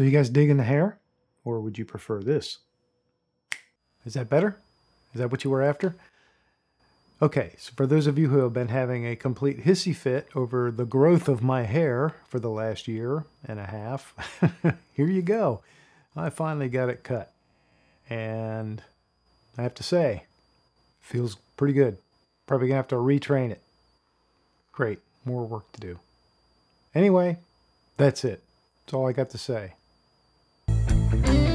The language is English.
So you guys digging the hair? Or would you prefer this? Is that better? Is that what you were after? Okay, so for those of you who have been having a complete hissy fit over the growth of my hair for the last year and a half, here you go. I finally got it cut. And I have to say, feels pretty good. Probably gonna have to retrain it. Great, more work to do. Anyway, that's it. That's all I got to say. Bye.